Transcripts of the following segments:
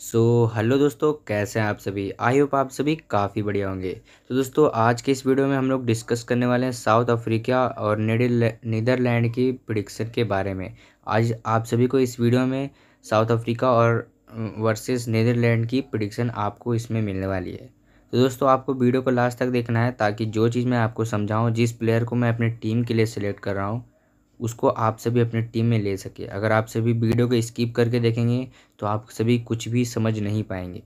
सो so, hello दोस्तों कैसे हैं आप सभी? आई होप आप सभी काफ़ी बढ़िया होंगे। तो दोस्तों आज के इस वीडियो में हम लोग डिस्कस करने वाले हैं साउथ अफ्रीका और नीदरलैंड की प्रिडिक्शन के बारे में। आज आप सभी को इस वीडियो में साउथ अफ्रीका और वर्सेस नीदरलैंड की प्रिडिक्शन आपको इसमें मिलने वाली है। तो दोस्तों आपको वीडियो को लास्ट तक देखना है ताकि जो चीज़ मैं आपको समझाऊँ जिस प्लेयर को मैं अपने टीम के लिए सिलेक्ट कर रहा हूँ उसको आप सभी अपने टीम में ले सके। अगर आप सभी वीडियो को स्किप करके देखेंगे तो आप सभी कुछ भी समझ नहीं पाएँगे।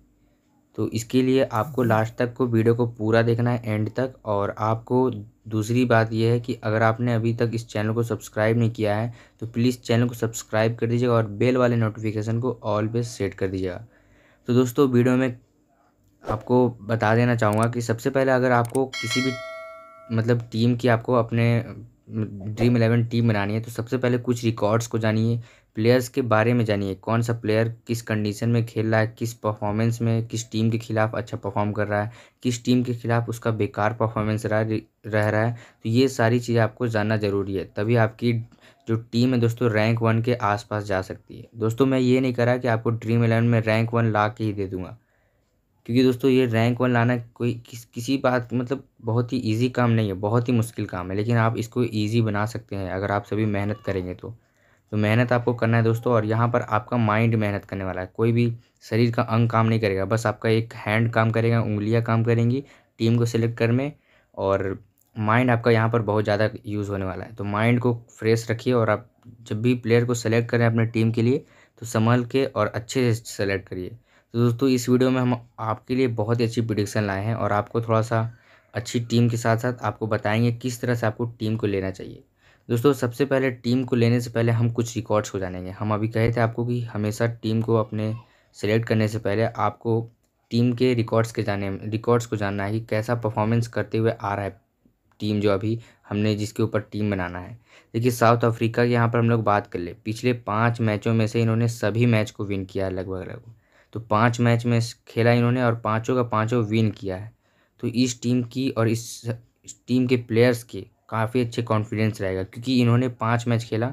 तो इसके लिए आपको लास्ट तक को वीडियो को पूरा देखना है, एंड तक। और आपको दूसरी बात यह है कि अगर आपने अभी तक इस चैनल को सब्सक्राइब नहीं किया है तो प्लीज़ चैनल को सब्सक्राइब कर दीजिएगा और बेल वाले नोटिफिकेशन को ऑल पे सेट कर दीजिएगा। तो दोस्तों, वीडियो में आपको बता देना चाहूँगा कि सबसे पहले अगर आपको किसी भी मतलब टीम की आपको अपने ड्रीम इलेवन टीम बनानी है तो सबसे पहले कुछ रिकॉर्ड्स को जानिए प्लेयर्स के बारे में जानिए, कौन सा प्लेयर किस कंडीशन में खेल रहा है, किस परफॉर्मेंस में, किस टीम के खिलाफ अच्छा परफॉर्म कर रहा है, किस टीम के खिलाफ उसका बेकार परफॉर्मेंस रह रह रहा है तो ये सारी चीज़ें आपको जानना ज़रूरी है, तभी आपकी जो टीम है दोस्तों रैंक वन के आसपास जा सकती है। दोस्तों, मैं ये नहीं करा कि आपको ड्रीम इलेवन में रैंक वन ला के ही दे दूँगा। क्योंकि दोस्तों ये रैंक वन लाना कोई किस, किसी बात मतलब बहुत ही इजी काम नहीं है, बहुत ही मुश्किल काम है, लेकिन आप इसको इजी बना सकते हैं अगर आप सभी मेहनत करेंगे तो। तो मेहनत आपको करना है दोस्तों और यहाँ पर आपका माइंड मेहनत करने वाला है, कोई भी शरीर का अंग काम नहीं करेगा, बस आपका एक हैंड काम करेगा, उंगलियाँ काम करेंगी टीम को सिलेक्ट कर में और माइंड आपका यहाँ पर बहुत ज़्यादा यूज़ होने वाला है। तो माइंड को फ्रेश रखिए और आप जब भी प्लेयर को सेलेक्ट करें अपने टीम के लिए तो संभल के और अच्छे से सेलेक्ट करिए। तो दोस्तों, इस वीडियो में हम आपके लिए बहुत ही अच्छी प्रिडिक्शन लाए हैं और आपको थोड़ा सा अच्छी टीम के साथ साथ आपको बताएँगे किस तरह से आपको टीम को लेना चाहिए। दोस्तों, सबसे पहले टीम को लेने से पहले हम कुछ रिकॉर्ड्स को जानेंगे। हम अभी कहे थे आपको कि हमेशा टीम को अपने सेलेक्ट करने से पहले आपको टीम के रिकॉर्ड्स के जाने रिकॉर्ड्स को जानना है कि कैसा परफॉर्मेंस करते हुए आ रहा है टीम जो अभी हमने जिसके ऊपर टीम बनाना है। देखिए साउथ अफ्रीका की यहाँ पर हम लोग बात कर ले। पिछले पाँच मैचों में से इन्होंने सभी मैच को विन किया है लगभग लगभग तो पाँच मैच में खेला इन्होंने और पाँचों का पाँचों विन किया है। तो इस टीम की और इस टीम के प्लेयर्स के काफ़ी अच्छे कॉन्फिडेंस रहेगा, क्योंकि इन्होंने पाँच मैच खेला।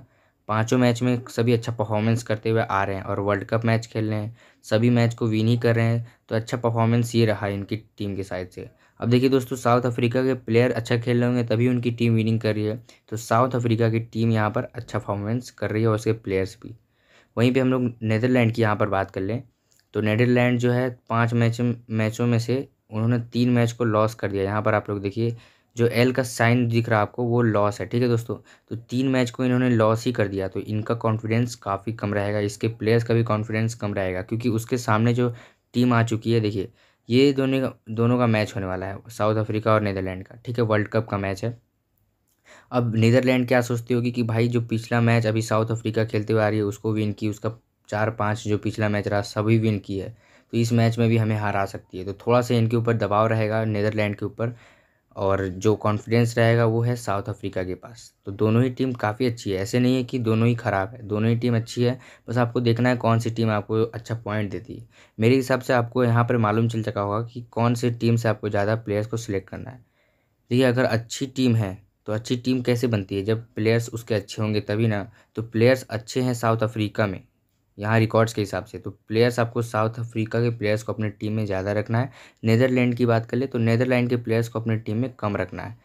पाँचों मैच में सभी अच्छा परफॉर्मेंस करते हुए आ रहे हैं और वर्ल्ड कप मैच खेल रहे हैं। सभी मैच को विन ही कर रहे हैं तो अच्छा परफॉर्मेंस ये रहा इनकी टीम के साइड से। अब देखिए दोस्तों साउथ अफ्रीका के प्लेयर अच्छा खेल रहे होंगे, तभी उनकी टीम विनिंग कर रही है। तो साउथ अफ्रीका की टीम यहाँ पर अच्छा परफॉर्मेंस कर रही है और उसके प्लेयर्स भी। वहीं पे हम लोग नीदरलैंड की यहाँ पर बात कर लें। तो नीदरलैंड जो है, पाँच मैच, मैचों में से उन्होंने तीन मैच को लॉस कर दिया। यहाँ पर आप लोग देखिए, जो एल का साइन दिख रहा है आपको, वो लॉस है, ठीक है दोस्तों? तो तीन मैच को इन्होंने लॉस ही कर दिया तो इनका कॉन्फिडेंस काफ़ी कम रहेगा, इसके प्लेयर्स का भी कॉन्फिडेंस कम रहेगा, क्योंकि उसके सामने जो टीम आ चुकी है, देखिए, ये दोनों का दोनों का मैच होने वाला है साउथ अफ्रीका और नीदरलैंड का, ठीक है? वर्ल्ड कप का मैच है। अब नीदरलैंड क्या सोचती होगी कि भाई, जो पिछला मैच अभी साउथ अफ्रीका खेलते हुए आ रही है, उसको विन की उसका चार पाँच जो पिछला मैच रहा, सभी विन की है। तो इस मैच में भी हमें हरा सकती है। तो थोड़ा सा इनके ऊपर दबाव रहेगा नीदरलैंड के ऊपर। और जो कॉन्फिडेंस रहेगा, वो है साउथ अफ्रीका के पास। तो दोनों ही टीम काफ़ी अच्छी है। ऐसे नहीं है कि दोनों ही ख़राब है। दोनों ही टीम अच्छी है। बस आपको देखना है कौन सी टीम आपको अच्छा पॉइंट देती है। मेरे हिसाब से आपको यहाँ पर मालूम चल चुका होगा कि कौन सी टीम से आपको ज़्यादा प्लेयर्स को सिलेक्ट करना है। देखिए, अगर अच्छी टीम है तो अच्छी टीम कैसे बनती है? जब प्लेयर्स उसके अच्छे होंगे तभी ना। तो प्लेयर्स अच्छे हैं साउथ अफ्रीका में। यहाँ रिकॉर्ड्स के हिसाब से। तो प्लेयर्स आपको साउथ अफ्रीका के प्लेयर्स को अपने टीम में ज़्यादा रखना है। नेदरलैंड की बात कर ले तो नेदरलैंड के प्लेयर्स को अपने टीम में कम रखना है।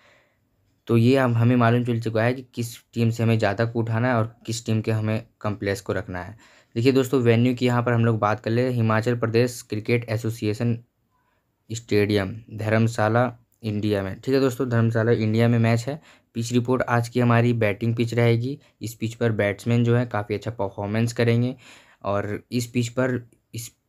तो ये हम, हमें मालूम चल चुका है कि किस टीम से हमें ज़्यादा को उठाना है और किस टीम के हमें कम प्लेयर्स को रखना है। देखिए दोस्तों वेन्यू की यहाँ पर हम लोग बात कर ले। Himachal Pradesh cricket association stadium, Dharamshala, India में। ठीक है दोस्तों, धर्मशाला, इंडिया में मैच है। पिच रिपोर्ट आज की हमारी बैटिंग पिच रहेगी। इस पिच पर बैट्समैन जो है काफ़ी अच्छा परफॉर्मेंस करेंगे और इस पिच पर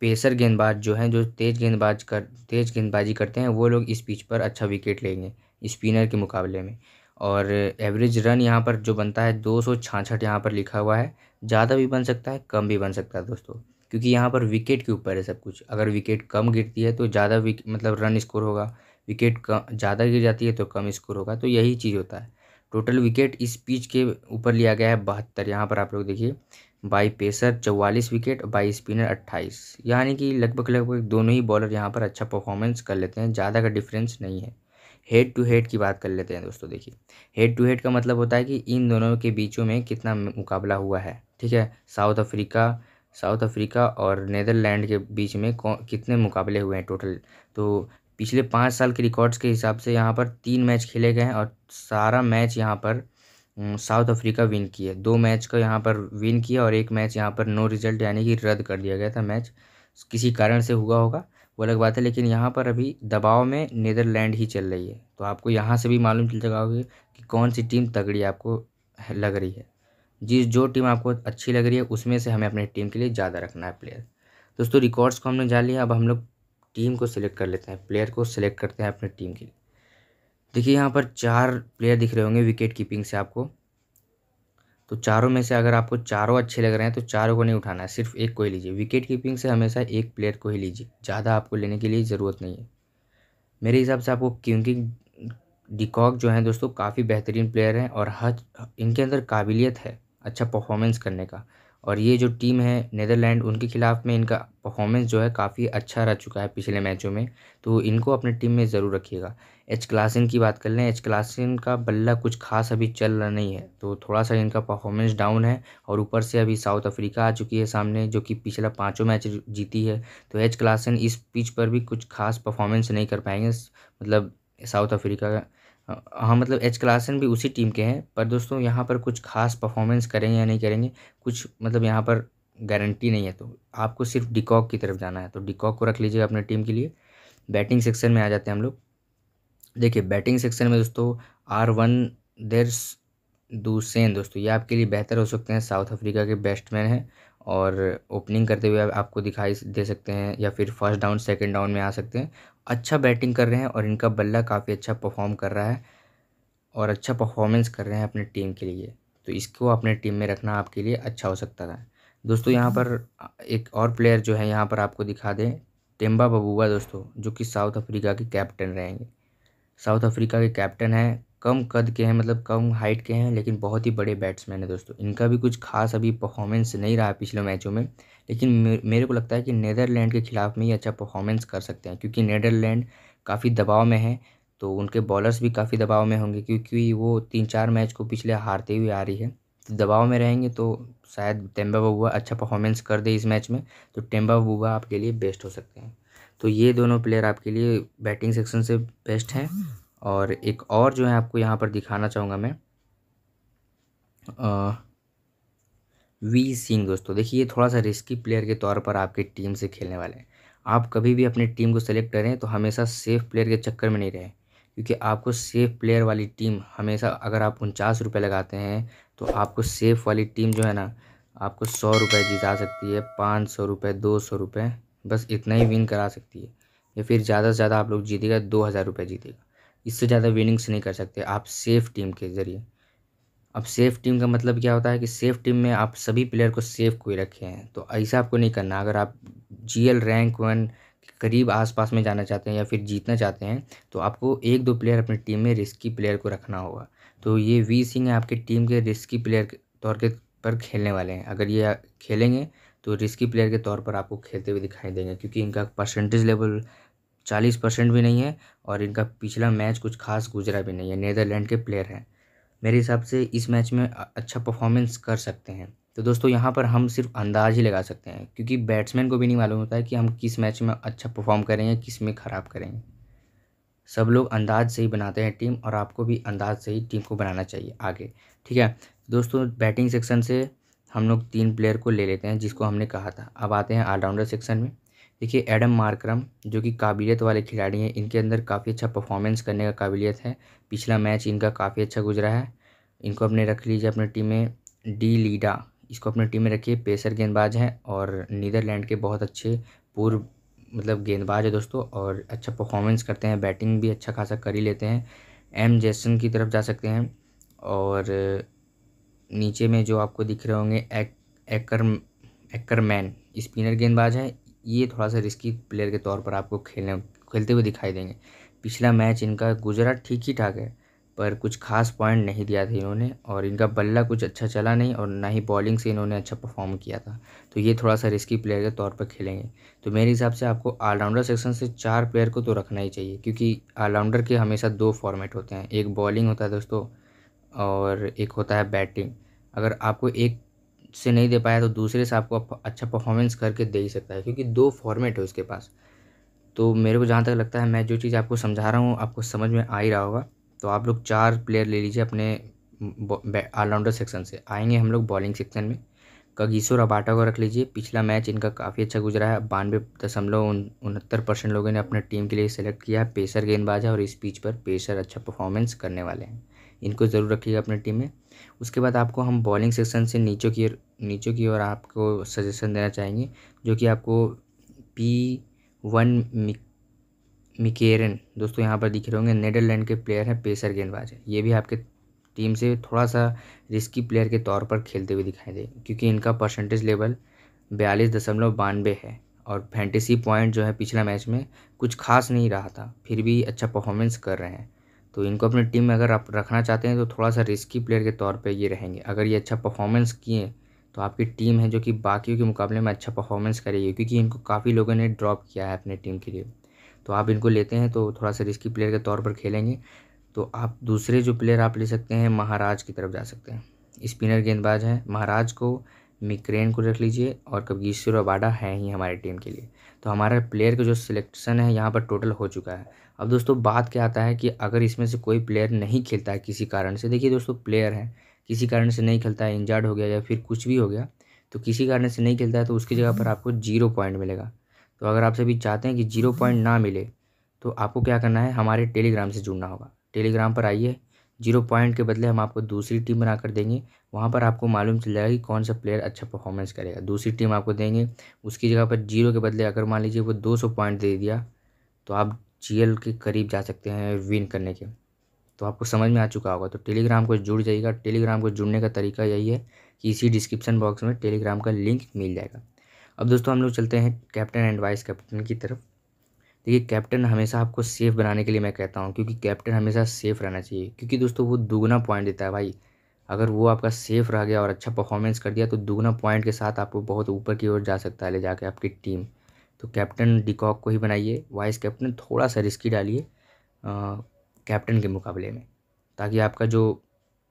पेसर गेंदबाज जो हैं, जो तेज़ गेंदबाज कर, तेज़ गेंदबाजी करते हैं, वो लोग इस पिच पर अच्छा विकेट लेंगे स्पिनर के मुकाबले में। और एवरेज रन यहाँ पर जो बनता है, दो सौ छाछठ यहाँ पर लिखा हुआ है। ज़्यादा भी बन सकता है, कम भी बन सकता है दोस्तों, क्योंकि यहाँ पर विकेट के ऊपर है सब कुछ। अगर विकेट कम गिरती है तो ज़्यादा मतलब रन स्कोर होगा। विकेट ज़्यादा गिर जाती है तो कम स्कोर होगा तो यही चीज़ होता है। टोटल विकेट इस पिच के ऊपर लिया गया है बहत्तर, यहाँ पर आप लोग देखिए। बाई पेसर चौवालीस विकेट, बाई स्पिनर अट्ठाईस। यानी कि लगभग लगभग दोनों ही बॉलर यहाँ पर अच्छा परफॉर्मेंस कर लेते हैं, ज़्यादा का डिफरेंस नहीं है। हेड टू हेड की बात कर लेते हैं दोस्तों, देखिए। हेड टू हेड का मतलब होता है कि इन दोनों के बीचों में कितना मुकाबला हुआ है, ठीक है? साउथ अफ्रीका साउथ अफ्रीका और नीदरलैंड के बीच में कितने मुकाबले हुए हैं टोटल? तो पिछले पाँच साल के रिकॉर्ड्स के हिसाब से यहाँ पर तीन मैच खेले गए हैं और सारा मैच यहाँ पर साउथ अफ्रीका विन किए। दो मैच का यहाँ पर विन किया और एक मैच यहाँ पर नो रिज़ल्ट यानी कि रद्द कर दिया गया था मैच। किसी कारण से हुआ होगा, वो अलग बात है, लेकिन यहाँ पर अभी दबाव में नीदरलैंड ही चल रही है। तो आपको यहाँ से भी मालूम चल जाएगा कि कौन सी टीम तगड़ी आपको लग रही है। जिस, जो टीम आपको अच्छी लग रही है, उसमें से हमें अपने टीम के लिए ज़्यादा रखना है प्लेयर। दोस्तों, रिकॉर्ड्स को हमने जान लिया, अब हम लोग टीम को सिलेक्ट कर लेते हैं, प्लेयर को सिलेक्ट करते हैं अपने टीम के लिए। देखिए, यहाँ पर चार प्लेयर दिख रहे होंगे विकेट कीपिंग से आपको। तो चारों में से अगर आपको चारों अच्छे लग रहे हैं तो चारों को नहीं उठाना है, सिर्फ़ एक को ही लीजिए। विकेट कीपिंग से हमेशा एक प्लेयर को ही लीजिए, ज़्यादा आपको लेने के लिए ज़रूरत नहीं है। मेरे हिसाब से आपको क्योंकि डिकॉक जो हैं दोस्तों, काफ़ी बेहतरीन प्लेयर हैं और हर, इनके अंदर काबिलियत है अच्छा परफॉर्मेंस करने का। और ये जो टीम है नीदरलैंड, उनके खिलाफ़ में इनका परफॉर्मेंस जो है काफ़ी अच्छा रह चुका है पिछले मैचों में। तो इनको अपने टीम में ज़रूर रखिएगा। एच क्लासिन की बात कर लें, एच क्लासिन का बल्ला कुछ खास अभी चल रहा नहीं है। तो थोड़ा सा इनका परफॉर्मेंस डाउन है और ऊपर से अभी साउथ अफ्रीका आ चुकी है सामने, जो कि पिछला पाँचों मैच जीती है। तो एच क्लासिन इस पिच पर भी कुछ खास परफॉर्मेंस नहीं कर पाएँगे। मतलब साउथ अफ्रीका हाँ मतलब एच क्लासन भी उसी टीम के हैं, पर दोस्तों यहाँ पर कुछ खास परफॉर्मेंस करेंगे या नहीं करेंगे, कुछ मतलब यहाँ पर गारंटी नहीं है तो आपको सिर्फ़ डिकॉक की तरफ़ जाना है तो डिकॉक को रख लीजिएगा अपने टीम के लिए। बैटिंग सेक्शन में आ जाते हैं हम लोग। देखिए, बैटिंग सेक्शन में दोस्तों आर वन, देर्स, दूसेन दोस्तों, ये आपके लिए बेहतर हो सकते हैं, साउथ अफ्रीका के बेस्टमैन हैं, और ओपनिंग करते हुए आपको दिखाई दे सकते हैं, या फिर फ़र्स्ट डाउन, सेकंड डाउन में आ सकते हैं अच्छा बैटिंग कर रहे हैं और इनका बल्ला काफ़ी अच्छा परफॉर्म कर रहा है और अच्छा परफॉर्मेंस कर रहे हैं अपने टीम के लिए। तो इसको अपने टीम में रखना आपके लिए अच्छा हो सकता है दोस्तों, यहाँ पर एक और प्लेयर जो है, यहाँ पर आपको दिखा दें, टेम्बा बबुआ दोस्तों, जो कि साउथ अफ्रीका के कैप्टन रहेंगे। साउथ अफ्रीका के कैप्टन हैं कम कद के हैं मतलब कम हाइट के हैं, लेकिन बहुत ही बड़े बैट्समैन हैं दोस्तों। इनका भी कुछ खास अभी परफॉर्मेंस नहीं रहा पिछले मैचों में, लेकिन मेरे को लगता है कि नीदरलैंड के खिलाफ़ में ही अच्छा परफॉर्मेंस कर सकते हैं, क्योंकि नीदरलैंड काफ़ी दबाव में है तो उनके बॉलर्स भी काफ़ी दबाव में होंगे, क्योंकि वो तीन चार मैच को पिछले हारते हुए आ रही है। तो दबाव में रहेंगे तो शायद टेम्बा बबुआ अच्छा परफॉर्मेंस कर दे इस मैच में तो टेम्बा बबुआ आपके लिए बेस्ट हो सकते हैं। तो ये दोनों प्लेयर आपके लिए बैटिंग सेक्शन से बेस्ट हैं। और एक और जो है आपको यहाँ पर दिखाना चाहूँगा मैं। वी सिंह दोस्तों, देखिए ये थोड़ा सा रिस्की प्लेयर के तौर पर आपकी टीम से खेलने वाले हैं। आप कभी भी अपनी टीम को सेलेक्ट करें तो हमेशा सेफ़ प्लेयर के चक्कर में नहीं रहें, क्योंकि आपको सेफ़ प्लेयर वाली टीम हमेशा अगर आप उनचास रुपये लगाते हैं तो आपको सेफ़ वाली टीम जो है ना, आपको सौ रुपये जिता सकती है, पाँच सौ रुपये दो सौ रुपये बस इतना ही विन करा सकती है। या फिर ज़्यादा से ज़्यादा आप लोग जीतेगा, दो हज़ार रुपये जीतेगा। इससे ज़्यादा विनिंग्स नहीं कर सकते। आप सेफ़ टीम के ज़रिए। अब सेफ़ टीम का मतलब क्या होता है कि सेफ़ टीम में आप सभी प्लेयर को सेफ़ कोई रखे हैं। तो ऐसा आपको नहीं करना। अगर आप जीएल रैंक वन करीब आसपास में जाना चाहते हैं या फिर जीतना चाहते हैं तो आपको एक दो प्लेयर अपनी टीम में रिस्की प्लेयर को रखना होगा। तो ये वी सिंह आपकी टीम के रिस्की प्लेयर के तौर के पर खेलने वाले हैं। अगर ये खेलेंगे तो रिस्की प्लेयर के तौर पर आपको खेलते हुए दिखाई देंगे, क्योंकि इनका परसेंटेज लेवल चालीस परसेंट भी नहीं है और इनका पिछला मैच कुछ खास गुजरा भी नहीं है। नीदरलैंड के प्लेयर हैं। मेरे हिसाब से इस मैच में अच्छा परफॉर्मेंस कर सकते हैं। तो दोस्तों, यहाँ पर हम सिर्फ़ अंदाज ही लगा सकते हैं, क्योंकि बैट्समैन को भी नहीं मालूम होता है कि हम किस मैच में अच्छा परफॉर्म करेंगे किसमें ख़राब करेंगे सब लोग अंदाज से ही बनाते हैं टीम और आपको भी अंदाज से ही टीम को बनाना चाहिए आगे। ठीक है? दोस्तों, बैटिंग सेक्शन से हम लोग तीन प्लेयर को ले लेते हैं जिसको हमने कहा था। अब आते हैं ऑलराउंडर सेक्शन में। देखिए, एडम मार्क्रम, जो कि काबिलियत वाले खिलाड़ी हैं, इनके अंदर काफ़ी अच्छा परफॉर्मेंस करने का काबिलियत है। पिछला मैच इनका काफ़ी अच्छा गुजरा है। इनको अपने रख लीजिए अपने टीम में डी लीडा इसको अपनी टीम में रखिए पेसर गेंदबाज हैं और नीदरलैंड के बहुत अच्छे पूर्व मतलब गेंदबाज है दोस्तों और अच्छा परफॉर्मेंस करते हैं। बैटिंग भी अच्छा खासा कर ही लेते हैं। एम जैसन की तरफ़ जा सकते हैं और नीचे में जो आपको दिख रहे होंगे एक एकर एक्करमैन स्पिनर गेंदबाज है। ये थोड़ा सा रिस्की प्लेयर के तौर पर आपको खेलने, खेलते हुए दिखाई देंगे। पिछला मैच इनका गुजरा ठीक ही ठाक है, पर कुछ खास पॉइंट नहीं दिया था इन्होंने और इनका बल्ला कुछ अच्छा चला नहीं और ना ही बॉलिंग से इन्होंने अच्छा परफॉर्म किया था। तो ये थोड़ा सा रिस्की प्लेयर के तौर पर खेलेंगे। तो मेरे हिसाब से आपको ऑलराउंडर सेक्शन से चार प्लेयर को तो रखना ही चाहिए, क्योंकि ऑलराउंडर के हमेशा दो फॉर्मेट होते हैं। एक बॉलिंग होता है दोस्तों और एक होता है बैटिंग अगर आपको एक से नहीं दे पाया तो दूसरे से आपको अच्छा परफॉर्मेंस करके दे ही सकता है, क्योंकि दो फॉर्मेट है उसके पास। तो मेरे को जहाँ तक लगता है, मैं जो चीज़ आपको समझा रहा हूँ, आपको समझ में आ ही रहा होगा। तो आप लोग चार प्लेयर ले लीजिए अपने ऑलराउंडर सेक्शन से। आएँगे हम लोग बॉलिंग सेक्शन में। कगीसो रबाटा को रख लीजिए। पिछला मैच इनका काफ़ी अच्छा गुजरा है। बानवे दशमलव उनहत्तर परसेंट लोगों ने अपने टीम के लिए सेलेक्ट किया है। पेसर गेंदबाज है और इस पिच पर पेसर अच्छा परफॉर्मेंस करने वाले हैं। इनको ज़रूर रखिएगा अपनी टीम में। उसके बाद आपको हम बॉलिंग सेक्शन से नीचे की नीचों की ओर आपको सजेशन देना चाहेंगे, जो कि आपको पी वन मिकेरन, दोस्तों यहाँ पर दिख रहे होंगे, नेदरलैंड के प्लेयर हैं पेसर गेंदबाज है। ये भी आपके टीम से थोड़ा सा रिस्की प्लेयर के तौर पर खेलते हुए दिखाई दे, क्योंकि इनका परसेंटेज लेवल बयालीस दशमलव बानवे है और फैंटेसी पॉइंट जो है पिछला मैच में कुछ खास नहीं रहा था, फिर भी अच्छा परफॉर्मेंस कर रहे हैं। तो इनको अपनी टीम में अगर आप रखना चाहते हैं तो थोड़ा सा रिस्की प्लेयर के तौर पे ये रहेंगे। अगर ये अच्छा परफॉर्मेंस किए तो आपकी टीम है जो कि बाकियों के मुकाबले में अच्छा परफॉर्मेंस करेगी क्योंकि इनको काफ़ी लोगों ने ड्रॉप किया है अपने टीम के लिए। तो आप इनको लेते हैं तो थोड़ा सा रिस्की प्लेयर के तौर पर खेलेंगे। तो आप दूसरे जो प्लेयर आप ले सकते हैं, महाराज की तरफ़ जा सकते हैं। स्पिनर गेंदबाज हैं। महाराज को मिक्रेन को रख लीजिए, और कबगीश्वर बाडा है ही हमारी टीम के लिए। तो हमारा प्लेयर का जो सिलेक्शन है, यहाँ पर टोटल हो चुका है। अब दोस्तों बात क्या आता है कि अगर इसमें से कोई प्लेयर नहीं खेलता है किसी कारण से, देखिए दोस्तों प्लेयर है, किसी कारण से नहीं खेलता है इंजर्ड हो गया या फिर कुछ भी हो गया तो किसी कारण से नहीं खेलता है तो उसकी जगह पर आपको ज़ीरो पॉइंट मिलेगा। तो अगर आप सभी चाहते हैं कि ज़ीरो पॉइंट ना मिले तो आपको क्या करना है, हमारे टेलीग्राम से जुड़ना होगा। टेलीग्राम पर आइए ज़ीरो पॉइंट के बदले हम आपको दूसरी टीम बना कर देंगे, वहाँ पर आपको मालूम चल जाएगा कि कौन सा प्लेयर अच्छा परफॉर्मेंस करेगा। दूसरी टीम आपको देंगे, उसकी जगह पर ज़ीरो के बदले अगर मान लीजिए वो दो सौ पॉइंट दे दिया तो आप जीएल के करीब जा सकते हैं विन करने के। तो आपको समझ में आ चुका होगा। तो टेलीग्राम को जुड़ जाइएगा। टेलीग्राम को जुड़ने का तरीका यही है कि इसी डिस्क्रिप्शन बॉक्स में टेलीग्राम का लिंक मिल जाएगा। अब दोस्तों हम लोग चलते हैं कैप्टन एंड वाइस कैप्टन की तरफ़। देखिए कैप्टन हमेशा आपको सेफ़ बनाने के लिए मैं कहता हूँ, क्योंकि कैप्टन हमेशा सेफ़ रहना चाहिए। क्योंकि दोस्तों वो दुगना पॉइंट देता है भाई। अगर वो आपका सेफ़ रह गया और अच्छा परफॉर्मेंस कर दिया तो दुगना पॉइंट के साथ आपको बहुत ऊपर की ओर जा सकता है, ले जाके आपकी टीम तो कैप्टन डिकॉक को ही बनाइए, वाइस कैप्टन थोड़ा सा रिस्की डालिए कैप्टन के मुकाबले में, ताकि आपका जो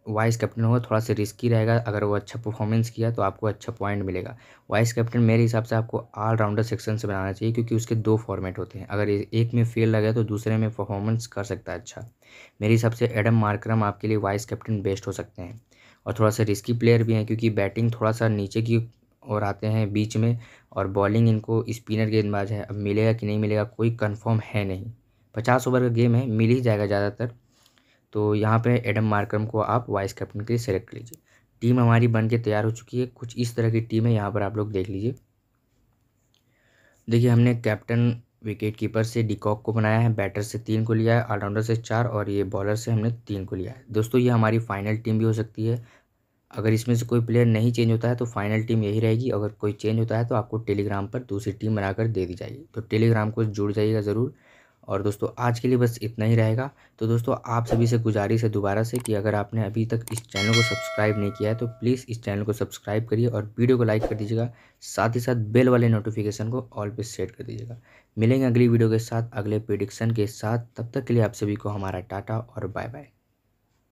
वाइस कैप्टन होगा थोड़ा सा रिस्की रहेगा, अगर वो अच्छा परफॉर्मेंस किया तो आपको अच्छा पॉइंट मिलेगा। वाइस कैप्टन मेरे हिसाब से आपको ऑल राउंडर सेक्शन से बनाना चाहिए, क्योंकि उसके दो फॉर्मेट होते हैं। अगर एक में फेल लगे तो दूसरे में परफॉर्मेंस कर सकता है अच्छा। मेरे हिसाब से एडम मार्क्रम आपके लिए वाइस कैप्टन बेस्ट हो सकते हैं, और थोड़ा सा रिस्की प्लेयर भी हैं, क्योंकि बैटिंग थोड़ा सा नीचे की और आते हैं बीच में और बॉलिंग इनको स्पिनर गेंदबाज है, अब मिलेगा कि नहीं मिलेगा कोई कंफर्म है नहीं। पचास ओवर का गेम है, मिल ही जाएगा ज़्यादातर। तो यहाँ पे एडम मार्करम को आप वाइस कैप्टन के लिए सेलेक्ट कर लीजिए। टीम हमारी बन के तैयार हो चुकी है, कुछ इस तरह की टीम है, यहाँ पर आप लोग देख लीजिए। देखिए, हमने कैप्टन विकेट कीपर से डिकॉक को बनाया है बैटर से तीन को लिया है ऑलराउंडर से चार और ये बॉलर से हमने तीन को लिया है। दोस्तों, ये हमारी फाइनल टीम भी हो सकती है। अगर इसमें से कोई प्लेयर नहीं चेंज होता है तो फाइनल टीम यही रहेगी। अगर कोई चेंज होता है तो आपको टेलीग्राम पर दूसरी टीम बनाकर दे दी जाएगी। तो टेलीग्राम को जुड़ जाइएगा ज़रूर। और दोस्तों, आज के लिए बस इतना ही रहेगा। तो दोस्तों, आप सभी से गुजारिश है दोबारा से कि अगर आपने अभी तक इस चैनल को सब्सक्राइब नहीं किया है तो प्लीज़ इस चैनल को सब्सक्राइब करिए और वीडियो को लाइक कर दीजिएगा। साथ ही साथ बेल वाले नोटिफिकेशन को ऑल पे सेट कर दीजिएगा। मिलेंगे अगली वीडियो के साथ, अगले प्रिडिक्शन के साथ। तब तक के लिए आप सभी को हमारा टाटा और बाय बाय